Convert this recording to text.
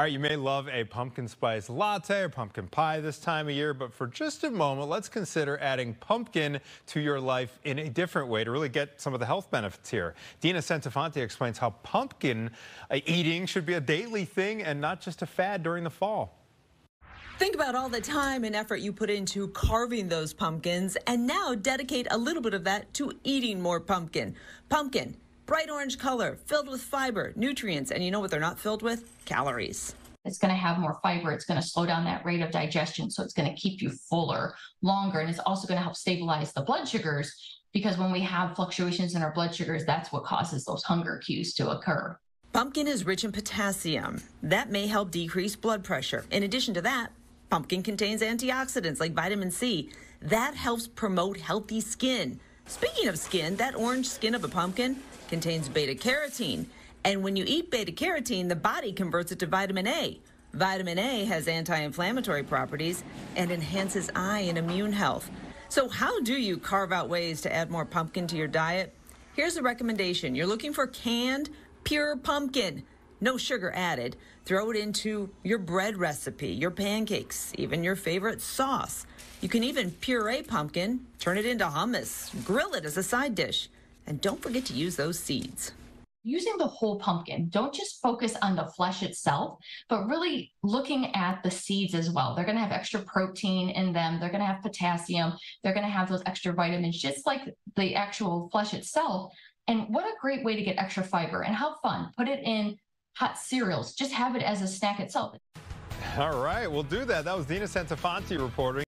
All right, you may love a pumpkin spice latte or pumpkin pie this time of year, but for just a moment, let's consider adding pumpkin to your life in a different way to really get some of the health benefits here. Dina Centofanti explains how pumpkin uh, eating should be a daily thing and not just a fad during the fall. Think about all the time and effort you put into carving those pumpkins, and now dedicate a little bit of that to eating more pumpkin. Pumpkin bright orange color, filled with fiber, nutrients, and you know what they're not filled with? Calories. It's going to have more fiber. It's going to slow down that rate of digestion. So it's going to keep you fuller longer. And it's also going to help stabilize the blood sugars because when we have fluctuations in our blood sugars, that's what causes those hunger cues to occur. Pumpkin is rich in potassium. That may help decrease blood pressure. In addition to that, pumpkin contains antioxidants like vitamin C. That helps promote healthy skin. Speaking of skin, that orange skin of a pumpkin contains beta carotene. And when you eat beta carotene, the body converts it to vitamin A. Vitamin A has anti inflammatory properties and enhances eye and immune health. So, how do you carve out ways to add more pumpkin to your diet? Here's a recommendation you're looking for canned, pure pumpkin, no sugar added. Throw it into your bread recipe, your pancakes, even your favorite sauce. You can even puree pumpkin, turn it into hummus, grill it as a side dish. And don't forget to use those seeds. Using the whole pumpkin, don't just focus on the flesh itself, but really looking at the seeds as well. They're going to have extra protein in them. They're going to have potassium. They're going to have those extra vitamins, just like the actual flesh itself. And what a great way to get extra fiber and how fun. Put it in hot cereals. Just have it as a snack itself. All right, we'll do that. That was Dina Centofanti reporting.